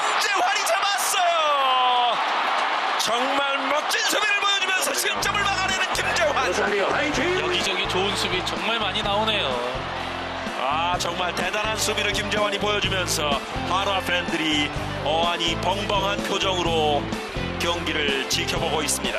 김재환이 잡았어요. 정말 멋진 수비를 보여주면서 실점을 막아내는 김재환. 여기저기 좋은 수비 정말 많이 나오네요. 아 정말 대단한 수비를 김재환이 보여주면서 한화 팬들이 어안이 벙벙한 표정으로 경기를 지켜보고 있습니다.